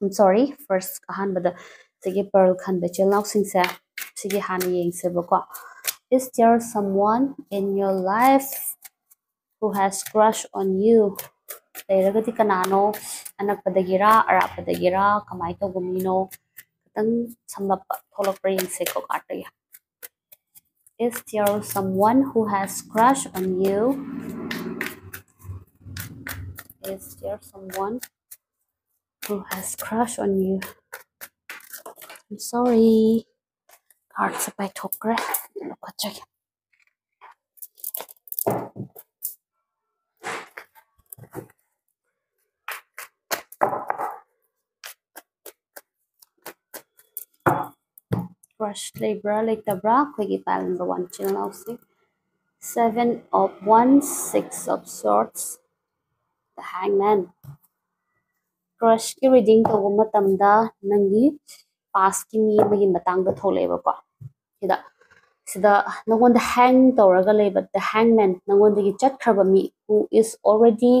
I'm sorry first ꯑꯍꯥꯟꯕꯗ ꯁꯤꯒꯤ pearl ꯈꯟꯕ ꯆꯤꯜꯅꯥꯎꯁꯤꯡꯁꯦ ꯁꯤꯒꯤ ꯍꯥꯟꯅ ꯌꯦꯡꯁꯦꯕꯀꯣ Is there someone in your life who has crush on you ꯂꯩꯔꯒꯗꯤ ꯀꯅꯥꯅꯣ ꯑꯅꯛꯄꯗꯒꯤꯔꯥ ꯑꯔꯥꯞꯄꯗꯒꯤꯔꯥ ꯀꯃꯥꯏꯅ ꯇꯧꯕ ꯃꯤꯅꯣ ꯈꯤꯇꯪ ꯁꯝꯂꯞꯄ ꯊꯣꯛꯂꯛꯄ꯭ꯔꯥ ꯌꯦꯡꯁꯦꯀꯣ ꯀꯥꯔꯠꯇꯒꯤ Is there someone who has crush on you? Is there someone who has crush on you. I'm sorry. Cards by Tokre. Look at check. Crush labra bra. Quiggy pal number one chill channel see. Seven of one, six of swords, the hangman. ꯀ꯭ꯔꯁꯀꯤ reading ꯇꯧꯕ ꯃꯇꯝꯗ ꯅꯪꯒꯤ ꯄꯥꯁꯀꯤ ꯃꯤ ꯑꯃꯒꯤ ꯃꯇꯥꯡꯗ ꯊꯣꯛꯂꯛꯑꯦꯕꯀꯣ ꯁꯤꯗ ꯁꯤꯗ ꯅꯪꯉꯣꯟꯗ ꯍꯦꯡ ꯇꯧꯔꯒ ꯂꯩꯕ ꯗ ꯍꯦꯡꯃꯦꯟ ꯅꯪꯉꯣꯟꯗꯒꯤ ꯆꯠꯈ꯭ꯔꯕ ꯃꯤ ꯍꯨ ꯏꯁ ꯑꯣꯜꯔꯦꯗꯤ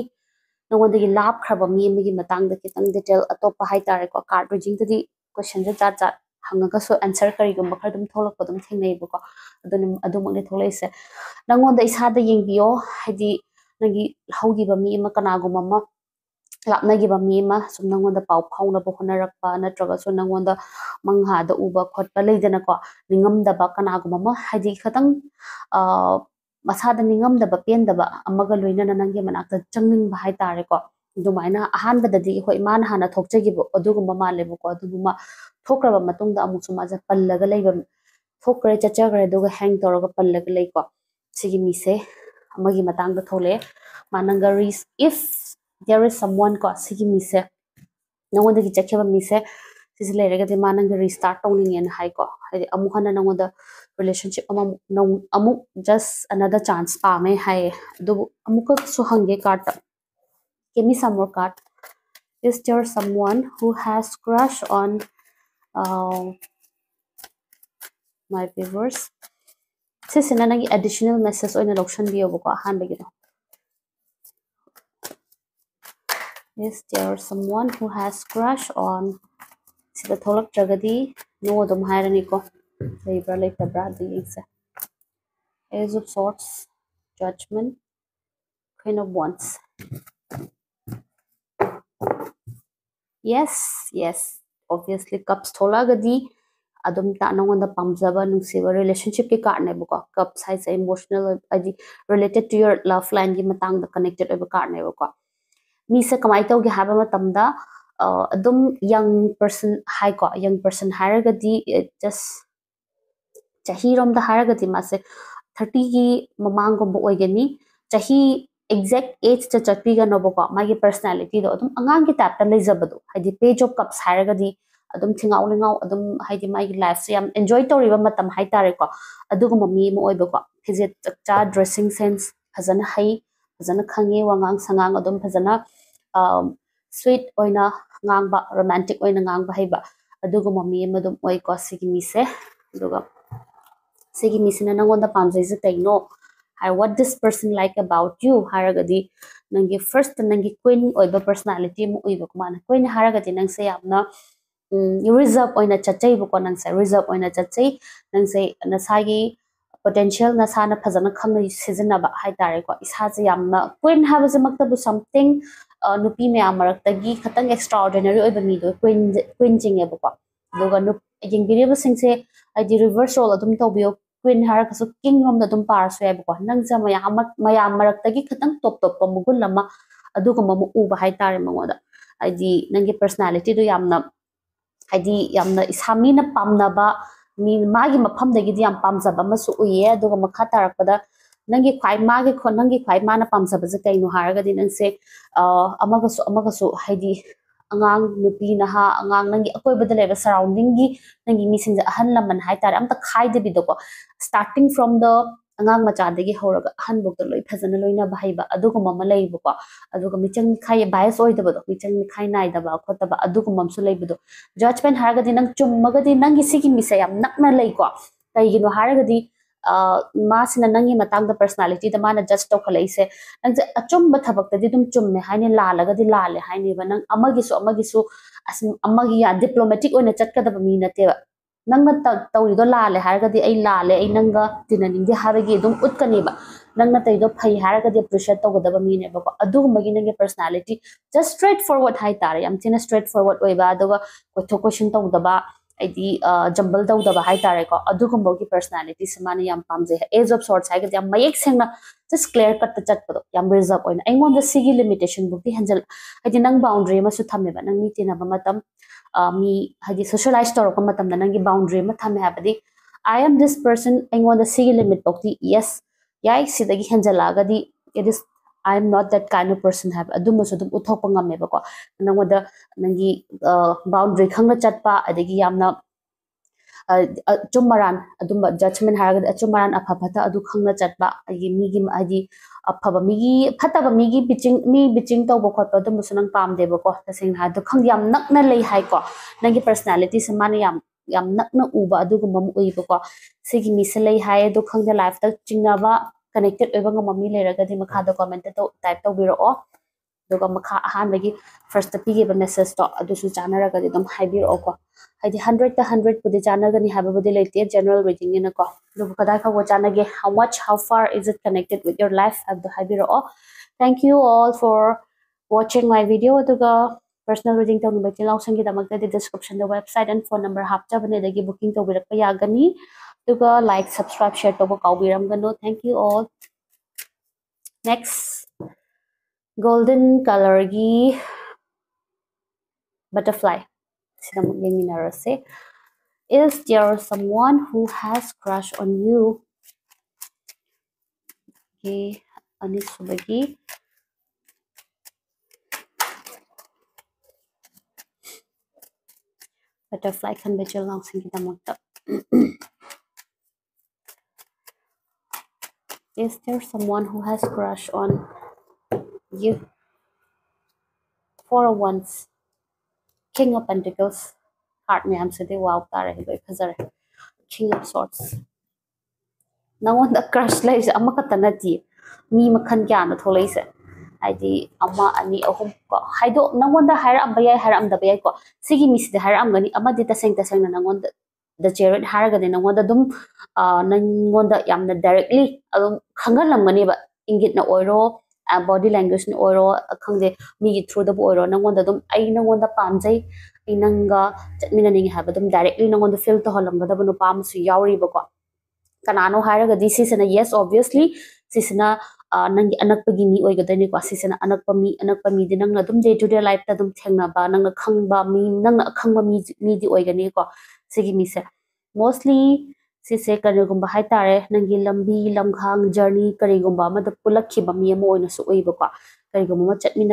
ꯅꯪꯉꯣꯟꯗꯒꯤ ꯂꯥꯞꯈ꯭ꯔꯕ ꯃꯤ ꯑꯃꯒꯤ ꯃꯇꯥꯡꯗ ꯈꯤꯇꯪ ꯗꯤꯇꯦꯜ ꯑꯇꯣꯞꯄ ꯍꯥꯏꯇꯥꯔꯦꯀꯣ ꯀꯥꯔꯠ ꯔꯤꯗꯤꯡꯗꯗꯤ ꯀꯣꯏꯁꯟꯁꯦ ꯖꯥꯠ ꯖꯥꯠ ꯍꯪꯉꯒꯁꯨ ꯑꯟꯁꯔ ꯀꯔꯤꯒꯨꯝꯕ ꯈꯔ ꯑꯗꯨꯝ ꯊꯣꯛꯂꯛꯄ ꯑꯗꯨꯝ ꯊꯦꯡꯅꯩꯌꯦꯕꯀꯣ ꯑꯗꯨꯅ ꯑꯗꯨꯃꯛꯅꯤ ꯊꯣꯛꯂꯛꯏꯁꯦ ꯅꯪꯉꯣꯟꯗ ꯏꯁꯥꯗ ꯌꯦꯡꯕꯤꯌꯣ ꯍꯥꯏꯗꯤ ꯅꯪꯒꯤ ꯍꯧꯈꯤꯕ ꯃꯤ ꯑꯃ ꯀꯅꯥꯒꯨꯝꯕ ꯑꯃ ꯂꯥꯞꯅꯈꯤꯕ ꯃꯤ ꯑꯃ ꯁꯨꯝ ꯅꯪꯉꯣꯟꯗ ꯄꯥꯎ ꯐꯥꯎꯅꯕ ꯍꯣꯠꯅꯔꯛꯄ ꯅꯠꯇ꯭ꯔꯒꯁꯨ ꯅꯪꯉꯣꯟꯗ ꯃꯪꯍꯥꯗ ꯎꯕ ꯈꯣꯠꯄ ꯂꯩꯗꯅꯀꯣ ꯅꯤꯡꯉꯝꯗꯕ ꯀꯅꯥꯒꯨꯝꯕ ꯑꯃ ꯍꯥꯏꯗꯤ ꯈꯤꯇꯪ ꯃꯁꯥꯗ ꯅꯤꯡꯉꯝꯗꯕ ꯄꯦꯟꯗꯕ ꯑꯃꯒ ꯂꯣꯏꯅꯅ ꯅꯪꯒꯤ ꯃꯅꯥꯛꯇ ꯆꯪꯅꯤꯡꯕ ꯍꯥꯏꯇꯥꯔꯦꯀꯣ ꯑꯗꯨꯃꯥꯏꯅ ꯑꯍꯥꯟꯕꯗꯗꯤ ꯑꯩꯈꯣꯏ ꯃꯥꯅ ꯍꯥꯟꯅ ꯊꯣꯛꯆꯈꯤꯕ ꯑꯗꯨꯒꯨꯝꯕ ꯃꯥꯜꯂꯦꯕꯀꯣ ꯑꯗꯨꯕꯨ ꯃꯥ ꯊꯣꯛꯈ꯭ꯔꯕ ꯃꯇꯨꯡꯗ ꯑꯃꯨꯛꯁꯨ ꯃꯥꯁꯦ ꯄꯜꯂꯒ ꯂꯩꯕ ꯊꯣꯛꯈ꯭ꯔꯦ ꯆꯠꯆꯈ꯭ꯔꯦ ꯑꯗꯨꯒ ꯍꯦꯡ ꯇꯧꯔꯒ ꯄꯜꯂꯒ ꯂꯩꯀꯣ ꯁꯤꯒꯤ ꯃꯤꯁꯦ ꯑꯃꯒꯤ ꯃꯇꯥꯡꯗ ꯊꯣꯛꯂꯛꯑꯦ ꯃꯥ ꯅꯪꯒ ꯔꯤꯁ ꯏꯐ there is someone ko sigi mise nangonda gi chakhiba mise sisi leragadi ma nang restart tawningen hai ko hadi amu hana nangonda relationship ama amu just another chance pa me hai do amuka so hange card give me some more card is there someone who has crush on uh, my viewers sisina nagi additional message oina lokshan biyo ko ahan bagino is there someone who has crush on the tolak jagadi? No dum hairani ko libra like the brother is is of sorts judgment? Kind of once. yes yes. Obviously cups thola gadi adum ta the pamza ba nung se relationship ke karne bu ko cup size emotional adi related to your love line ki matang the connected ob karne bu ko मीसे कमाई तौगे हाबा मतमदा अदुम young person हाई को young person हारगदी just चाही रोम दा हारगदी मासे 30 की ममांग गो ओइगनी चाही exact age cha chatpi ga no boko magi personality do adum angang ki tap ta lejabadu haidi page of cups haragadi adum thingau lingau adum haidi magi life se Um, sweet oina ngangba romantic oina ba, haiba. Aduga mami em adum oi ko sigi mise aduga sigi mise na nang onda pamjai je taino. I what this person like about you? Haragadi nangi first nangi queen oiba personality mu oiba kumana queen haragadi nang se yamna mm, reserve oina chachai bu ko nang se. Reserve oina chachai nang se na sagi potential na sana phajana kham na season na ba. Hai tare ko. Isa je yamna queen have is maktabu something ꯍꯥꯏꯇꯥꯔꯦꯀꯣ ꯏꯁꯥꯁꯦ ꯌꯥꯝꯅ queen ꯍꯥꯏꯕꯁꯤꯃꯛꯇꯕꯨ something ꯅꯨꯄꯤ ꯃꯌꯥꯝ ꯃꯔꯛꯇꯒꯤ ꯈꯤꯇꯪ extra ordinary ꯑꯣꯏꯕ ꯃꯤꯗꯣ queen queen ꯆꯤꯡꯉꯦꯕꯀꯣ ꯑꯗꯨꯒ ꯌꯦꯡꯕꯤꯔꯤꯕꯁꯤꯡꯁꯦ ꯍꯥꯏꯗꯤ ꯔꯤꯚꯔꯁ ꯔꯣꯜ ꯑꯗꯨꯝ ꯇꯧꯕꯤꯌꯣ ꯀ꯭ꯋꯤꯟ ꯍꯥꯏꯔꯒꯁꯨ ꯀꯤꯡ ꯔꯣꯝꯗ ꯑꯗꯨꯝ ꯄꯥꯔꯁꯨ ꯌꯥꯏꯕꯀꯣ ꯅꯪꯁꯦ ꯃꯌꯥꯝ ꯃꯌꯥꯝ ꯃꯔꯛꯇꯒꯤ ꯈꯤꯇꯪ ꯇꯣꯞ ꯇꯣꯞꯄ ꯃꯒꯨꯟ ꯑꯃ ꯑꯗꯨꯒꯨꯝꯕ ꯑꯃ ꯎꯕ ꯍꯥꯏꯇꯥꯔꯦ ꯃꯉꯣꯟꯗ ꯍꯥꯏꯗꯤ ꯅꯪꯒꯤ ꯄꯔꯁꯅꯥꯂꯤꯇꯤꯗꯣ ꯌꯥꯝꯅ ꯍꯥꯏꯗꯤ ꯌꯥꯝꯅ ꯏꯁꯥ ꯃꯤꯅ ꯄꯥꯝꯅꯕ ꯃꯤ ꯃꯥꯒꯤ ꯃꯐꯝꯗꯒꯤꯗꯤ ꯌꯥꯝ ꯄꯥꯝꯖꯕ ꯑꯃꯁꯨ ꯎꯏꯌꯦ ꯑꯗꯨꯒ ꯃꯈꯥ ꯇꯥꯔꯛꯄꯗ नंगी ख्वाई मागे खो नंगी ख्वाई माना पामसबजे कइनो हारगदि नंसे अमगसु अमगसु हाइदि angang nupi na ha angang nangi akoi badale ba surrounding gi nangi misin ja ahan laman hai tar amta khai de bi do ko starting from the angang ma cha de gi hor ga ahan bok loi phajana loi na bhai ba adu ko mama lei bo ko adu ko michang khai bias oi de ba do michang khai nai da ba kho ta ba adu ko mam su lei bo do judgment har ga di nang chum ma ga di nangi si gi misa yam nak na lei ko kai gi no har ga di मासिना नंगी मतंग personality द माना just तो खलैसे नंग अचुम थबक तदी दुम चुम्मे हाइने लालगदी लाले हाइने बा नंग डिप्लोमेटिक ओने मी नतेबा नंगना तौरिदो लाले हारगदी ऐ लाले ऐ नंगा तिननिंगदि हारगी दुम उतकनेबा नंगना तैदो फै हारगदी अप्रिशिएट तौगदब बको अदुगुमगी नंगे पर्सनालिटी जस्ट स्ट्रेट फॉरवर्ड हाइ तारे स्ट्रेट फॉरवर्ड ओइबा ꯍꯥꯏꯗꯤ ꯖꯝꯕꯜ ꯇꯧꯗꯕ ꯍꯥꯏꯇꯥꯔꯦꯀꯣ ꯑꯗꯨꯒꯨꯝꯕꯒꯤ ꯄꯔꯁꯅꯥꯂꯤꯇꯤꯁꯦ ꯃꯥꯅ ꯌꯥꯝ ꯄꯥꯝꯖꯩ ꯑꯦꯖ ꯑꯣꯐ ꯁꯣꯔꯠꯁ ꯍꯥꯏꯒꯗꯤ ꯌꯥꯝ ꯃꯌꯦꯛ ꯁꯦꯡꯅ ꯖꯁ ꯀ꯭ꯂꯤꯌꯔ ꯀꯠꯇ ꯆꯠꯄꯗꯣ ꯌꯥꯝ ꯔꯤꯖꯔꯞ ꯑꯣꯏꯅ ꯑꯩꯉꯣꯟꯗ ꯁꯤꯒꯤ ꯂꯤꯃꯤꯇꯦꯁꯟꯕꯨꯛꯇꯤ ꯍꯦꯟꯖꯜ ꯍꯥꯏꯗꯤ ꯅꯪ ꯕꯥꯎꯟꯗ꯭ꯔꯤ ꯑꯃꯁꯨ ꯊꯝꯃꯦꯕ ꯅꯪ ꯃꯤ ꯇꯤꯟꯅꯕ ꯃꯇꯝ ꯃꯤ ꯍꯥꯏꯗꯤ ꯁꯣꯁꯤꯌꯦꯂꯥꯏꯁ ꯇꯧꯔꯛꯄ ꯃꯇꯝꯗ ꯅꯪꯒꯤ ꯕꯥꯎꯟꯗ꯭ꯔꯤ ꯑꯃ ꯊꯝꯃꯦ ꯍꯥꯏꯕꯗꯤ ꯑꯥꯏ ꯑꯦꯝ ꯗꯤꯁ ꯄꯔꯁꯟ ꯑꯩꯉꯣꯟꯗ ꯁꯤꯒꯤ ꯂꯤꯃꯤꯠꯐꯧꯗꯤ ꯌꯦꯁ ꯌꯥꯏ ꯁꯤꯗꯒꯤ ꯍꯦꯟꯖꯜꯂꯛꯑꯒꯗꯤ it is I am not that kind of person have adum so dum uthok pa ngam ba ko nang wada nangi boundary khang na chat pa adegi yamna chummaran adum judgment ha ga chummaran apha phata adu khang na chat pa agi mi gi agi apha ba mi gi phata ba mi gi bitching mi bitching to ba khot pa dum so nang pam de ba ko ta sing ha du khang yam nak na lei hai ko nangi personality samana yam yam nak na uba adu gum mam ui ba ko sigi mi se lei hai do khang da life tak chingna ba connected over nga mami le raga di makha do comment to type to biro o do ga makha ahan lagi first the pige message to adu su chana raga di dum hai biro ko hai di 100 ta 100 pudi chana ga ni haba budi le tie general reading ne ko do kada ka wo chana ge how much how far is it connected with your life adu hai biro o thank you all for watching my video adu ga personal reading tawng ba chilaw sang gi damak de description the website and phone number hapcha bane dagi booking to birak pa yagani aduga like subscribe share tawba kawbiramgano thank you all. Next. Golden color gi. Butterfly. Is there someone who has crush on you? Okay butterfly kan bejel langsung kita is there someone who has crush on you? For once. King of pentacles. Heart me i'm sitting wow tare because are king of swords. Now on the crush lies i'm not gonna see me i can't get on the toilet I did Ama Ani Ohom. I don't hair when the higher Ambaya Haram the Bayako. Sigi Miss the Haram Gani Ama did the same the same and I want sigi mi sida hair am gani ama dita seng ta seng na nangonda the chariot hair ga de nangonda dum nangonda yamna directly adum khangal lam gani ba ingit na oiro body language ni oiro khangde mi gi through da bo oiro nangonda dum ai nangonda pamjai ai nanga chatmina ningi ha ba dum directly nangonda feel to holam ga da bu no pam su yauri ba ko kanano hair ga di sisana yes obviously sisana ꯅꯪꯒꯤ ꯑꯅꯛꯄꯒꯤ ꯃꯤ ꯑꯣꯏꯒꯗꯣꯏꯅꯤꯀꯣ ꯁꯤꯁꯤꯅ ꯑꯅꯛꯄ ꯃꯤ ꯑꯅꯛꯄ ꯃꯤꯗꯤ ꯅꯪꯅ ꯑꯗꯨꯝ ꯗꯦ to day ꯂꯥꯏꯐꯇ ꯑꯗꯨꯝ ꯊꯦꯡꯅꯕ ꯅꯪꯅ ꯈꯪꯕ ꯃꯤ ꯅꯪꯅ ꯑꯈꯪꯕ ꯃꯤ ꯃꯤꯗꯤ ꯑꯣꯏꯒꯅꯤꯀꯣ मोस्टली से कनगुब है तारे नी लमखा जर्नी कहींगुब पुलब मीबको कहींगुम चटनी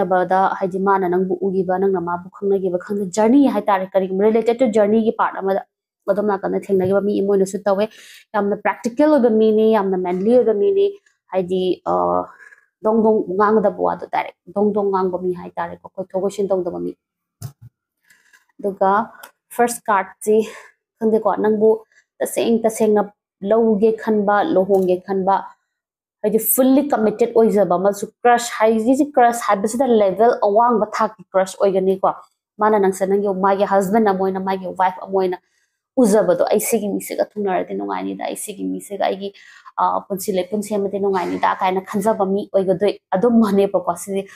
मान नीब नाबू खब ख जर्नी है तारे कहींगुम रिलेटेड टू जर्नी की पार्ट अदम नाकन थेंगे मी इमोन तवे प्क्टिकल मीने मेन्ली मीने दों दोंगदब तारे दों दों गांग मी है तारे कोई थोड़ा दौदब मी ko thogo shin dong da mi duga first card ji khande ko nang bu ta seng ta seng na lo ge khan ba lo hong ge khan ba haidi fully committed oi ja ba ma su crush hai ji ji crush ha ba da level awang ba thak crush oi ga ni ko mana nang sa nang yo ma ge husband amoy na ma ge wife amoy na uzaba do ai sigi mi se ga thunara de no ngai ni da ai sigi mi se ga ai gi ꯄꯨꯟꯁꯤ ꯂꯩꯄꯨꯟꯁꯤ ꯑꯃꯗꯤ ꯅꯨꯡꯉꯥꯏꯅꯤꯗ ꯀꯥꯏꯅ ꯈꯟꯖꯕ ꯃꯤ ꯑꯣꯏꯒꯗꯣꯏ ꯑꯗꯨꯝꯕꯅꯦꯕꯀꯣ ꯁꯤꯗꯤ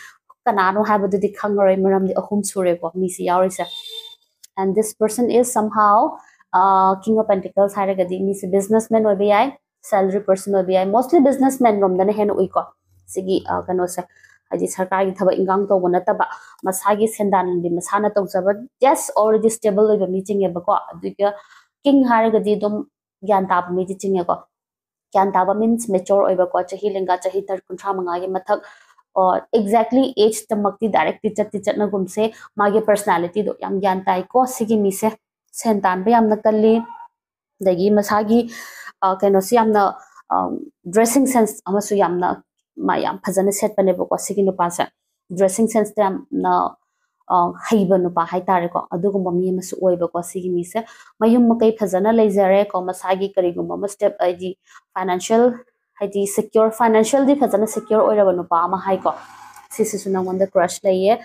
ꯀꯅꯥꯅꯣ ꯍꯥꯏꯕꯗꯨꯗꯤ ꯈꯪꯉꯔꯣꯏ ꯃꯔꯝꯗꯤ ꯑꯍꯨꯝ ꯁꯨꯔꯦꯀꯣ ꯃꯤꯁꯤ ꯌꯥꯎꯔꯤꯁꯦ and this person is somehow uh, king of pentacles haragadi means businessman or bi salary person or bi mostly businessman rom dana hen uiko sigi kano se haji sarkar gi thaba ingang to bona taba masagi sendan di masana to jaba yes already stable with meeting eba ko duga king haragadi dum gyan tab meeting eko gyan tab means mature oiba ko chahi lenga chahi tar kunthra manga gi mathak और exactly as तमक्ति directly चत्ति चत्नगुम से मागे personality दो याम ज्ञान ताई को सिगी मी से सेन तानबे याम नकल्ली दगी मसागी कनो से याम ड्रेसिंग सेंस अमसु याम न मा याम फजन सेट पने बको सिगी नुपा से ड्रेसिंग सेंस ते याम न ꯍꯩꯕ ꯅꯨꯄꯥ ꯍꯥꯏꯇꯥꯔꯦꯀꯣ ꯑꯗꯨꯒꯨꯝꯕ ꯃꯤ ꯑꯃꯁꯨ ꯑꯣꯏꯕꯀꯣ ꯁꯤꯒꯤ ꯃꯤꯁꯦ ꯃꯌꯨꯝ ꯃꯀꯩ ꯐꯖꯅ ꯂꯩꯖꯔꯦꯀꯣ ꯃꯁꯥꯒꯤ ꯀꯔꯤꯒꯨꯝꯕ ꯑꯃ ꯁ꯭ꯇꯦꯞ ꯍꯥꯏꯗꯤ ꯐꯥꯏꯅꯥꯟꯁꯤꯌꯦꯜ हाई सेक्योर फाइनेंशियल फजन सिक्योर होब नुपा हाईको सिसु नगोद क्रश लेये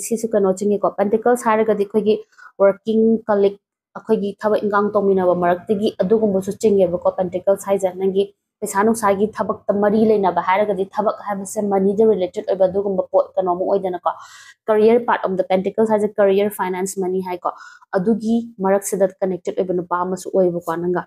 सिसु कनो चिंगेको पेंटिकल्स हारगदी वर्किंग कलिक अखोगी थब इंगांग तोमिनब मरक्तिगी अदुगुम्बसु चिंगेबको पेंटिकल्स हाई जनगी पैसा नुसागी थबक त मरी लेनब हारगदी थबक हाबसे मनी द रिलेटेड ओइब अदुगुम्ब पोट कनो मो ओइदनको career part of the pentacles हाज करियर फाइनेंस मनी हाईको अदुगी मरक्सेदत कनेक्टेड ओइब नुपा मसु ओइबको नंगा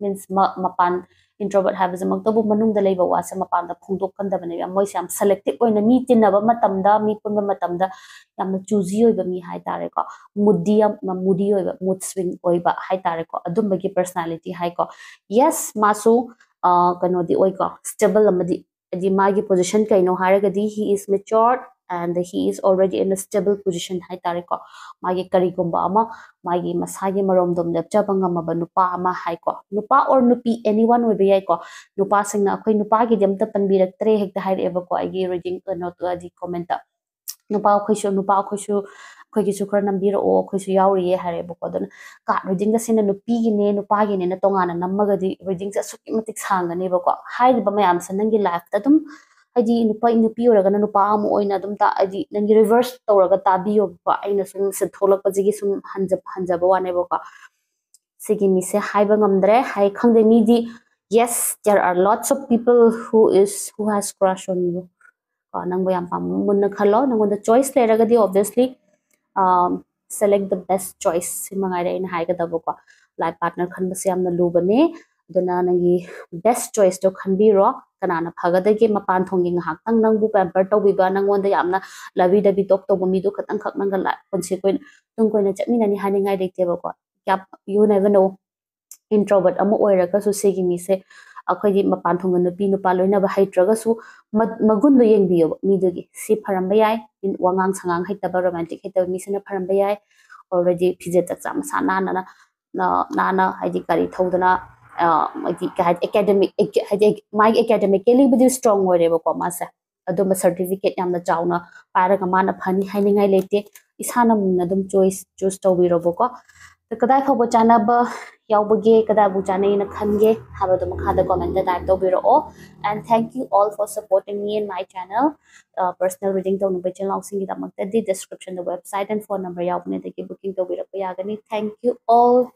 ꯃꯤꯟꯁ ꯃꯄꯥꯟ ꯏꯟꯇ꯭ꯔꯣꯕꯔꯠ ꯍꯥꯏꯕꯁꯤꯃꯛꯇꯕꯨ ꯃꯅꯨꯡꯗ ꯂꯩꯕ ꯋꯥꯁꯦ ꯃꯄꯥꯟꯗ ꯐꯣꯡꯗꯣꯛꯀꯟꯗꯕꯅꯦꯕ ꯃꯣꯏꯁꯦ ꯌꯥꯝ ꯁꯦꯂꯦꯛꯇꯤꯞ ꯑꯣꯏꯅ ꯃꯤ ꯇꯤꯟꯅꯕ ꯃꯇꯝꯗ ꯃꯤ ꯄꯨꯟꯕ ꯃꯇꯝꯗ ꯌꯥꯝꯅ ꯆꯨꯖꯤ ꯑꯣꯏꯕ ꯃꯤ ꯍꯥꯏꯇꯥꯔꯦꯀோ ꯃꯨꯗꯤ ꯃꯨꯗꯤ ꯑꯣꯏꯕ ꯃꯨꯗ ꯁ꯭ꯋꯤꯡ ꯑꯣꯏꯕ ꯍꯥꯏꯇꯥꯔꯦꯀꯣ ꯑꯗꯨꯝꯕꯒꯤ ꯄꯔꯁꯅꯥꯂꯤꯇꯤ ꯍꯥꯏꯀꯣ ꯌꯦꯁ ꯃꯥꯁꯨ ꯀꯩꯅꯣꯗꯤ ꯑꯣꯏꯀꯣ ꯁ꯭ꯇꯦꯕꯜ ꯑꯃꯗꯤ ꯍꯥꯏꯗꯤ ꯃꯥꯒꯤ ꯄꯣꯖꯤꯁꯟ ꯀꯩꯅꯣ ꯍꯥꯏꯔꯒꯗꯤ ꯍꯤ ꯏꯁ mature and he is already in a stable position hai tare ko magi kari gumba ama magi masagi marom dom lepcha banga ma ba nupa ama hai ko nupa or nupi anyone will be hai ko nupa sing na khoi nupa gi dem ta pan bi rak tre hek hai eva ko agi reading no to adi comment ta nupa khoi shu nupa khoi shu khoi gi chukra nam bi ro o khoi shu yaw ri ha re bo ko don ka reading da sin na nupi gi ne nupa gi ne na tonga na nam ma ga di reading sa su ki matik sang ne ba ko hai ba ma am san nang gi life ta dum ꯍꯥꯏꯗꯤ ꯅꯨꯄꯥ ꯅꯨꯄꯤ ꯑꯣꯏꯔꯒꯅ ꯅꯨꯄꯥ ꯑꯃ ꯑꯣꯏꯅ ꯑꯗꯨꯝ ꯍꯥꯏꯗꯤ ꯅꯪꯒꯤ ꯔꯤꯚꯔꯁ ꯇꯧꯔꯒ ꯇꯥꯕꯤꯌꯣꯕꯀꯣ ꯑꯩꯅ ꯁꯨꯝ ꯊꯣꯛꯂꯛꯄꯁꯤꯒꯤ ꯁꯨꯝ ꯍꯟꯖꯕ ꯋꯥꯅꯦꯕꯀꯣ ꯁꯤꯒꯤ ꯃꯤꯁꯦ ꯍꯥꯏꯕ ꯉꯝꯗ꯭ꯔꯦ ꯍꯥꯏ ꯈꯪꯗꯦ ꯃꯤꯗꯤ yes there are lots of people who is who ꯍꯦꯁ crash ꯑꯣꯟ ꯌꯨ ꯀꯣ ꯅꯪꯕꯨ ꯌꯥꯝ ꯄꯥꯝꯕ ꯃꯨꯟꯅ ꯈꯜꯂꯣ ꯅꯪꯉꯣꯟꯗ ꯆꯣꯏꯁ ꯂꯩꯔꯒꯗꯤ ꯑꯣꯕꯚꯤꯌꯁꯂꯤ ꯁꯦꯂꯦꯛ ꯗ ꯕꯦꯁ ꯆꯣꯏꯁ ꯁꯤ ꯃꯉꯥꯏꯔꯦ ꯑꯩꯅ ꯍꯥꯏꯒꯗꯕꯀꯣ ꯂꯥꯏꯐ ꯄꯥꯔꯠꯅꯔ ꯈꯟꯕꯁꯦ ꯌꯥꯝꯅ ꯂꯨꯕꯅꯦ ꯑꯗꯨꯅ ꯅꯪꯒꯤ ꯕꯦꯁ ꯆꯣꯏꯁꯇꯣ ꯈꯟꯕꯤꯔꯣ ꯀꯅꯥꯅ ꯐꯒꯗꯒꯦ ꯃꯄꯥꯟ ꯊꯣꯡꯒꯤ ꯉꯥꯏꯍꯥꯛꯇꯪ ꯅꯪꯕꯨ ꯄꯦꯝꯄꯔ ꯇꯧꯕꯤꯕ ꯅꯪꯉꯣꯟꯗ ꯌꯥꯝꯅ ꯂꯕꯤ ꯗꯕꯤ ꯇꯣꯛ ꯇꯧꯕ ꯃꯤꯗꯣ ꯈꯇꯪꯈꯛ ꯅꯪꯒ ꯄꯨꯟꯁꯤ ꯀꯣꯏꯅ ꯇꯨꯡ ꯀꯣꯏꯅ ꯆꯠꯃꯤꯟꯅꯅꯤ ꯍꯥꯏꯅꯤꯡꯉꯥꯏ ꯂꯩꯇꯦꯕꯀꯣ ꯌꯨ ꯅꯦꯚꯔ ꯅꯣ ꯏꯟꯇ꯭ꯔꯣꯕꯔꯠ ꯑꯃ ꯑꯣꯏꯔꯒꯁꯨ ꯁꯤꯒꯤ ꯃꯤꯁꯦ ꯑꯩꯈꯣꯏꯒꯤ ꯃꯄꯥꯟ ꯊꯣꯡꯒ ꯅꯨꯄꯤ ꯅꯨꯄꯥ ꯂꯣꯏꯅꯕ ꯍꯩꯇ꯭ꯔꯒꯁꯨ ꯃꯒꯨꯟꯗꯣ ꯌꯦꯡꯕꯤꯌꯣꯕ ꯃꯤꯗꯨꯒꯤ ꯁꯤ ꯐꯔꯝꯕ ꯌꯥꯏ ꯋꯥꯉꯥꯡ ꯁꯉꯥꯡ ꯍꯩꯇꯕ ꯔꯣꯃꯥꯟꯇꯤꯛ ꯍꯩꯇꯕ ꯃꯤꯁꯤꯅ ꯐꯔꯝꯕ ꯌꯥꯏ ꯑꯣꯜꯔꯦꯗꯤ ꯐꯤꯖꯦꯠ ꯆꯥꯛꯆꯥ ꯃꯁꯥ ꯅꯥꯟꯅ ꯅꯥꯟꯅ ꯍꯥꯏꯗꯤ ꯒꯥꯔꯤ ꯊꯧꯗꯅ academic my academic ke libu strong ore ba ko masa adum certificate yamna chauna para ga mana phani hainingai lete isana mun adum choice choose to bi robo ko to kada kha bo chana ba yaw bu ge kada bu chana ina khan ge ha ba dum kha da comment da to bi ro and thank you all for supporting me and my channel uh, personal reading to nu channel sing da mak da description the website and phone number yaw ne da ki booking to bi ro ya gani thank you all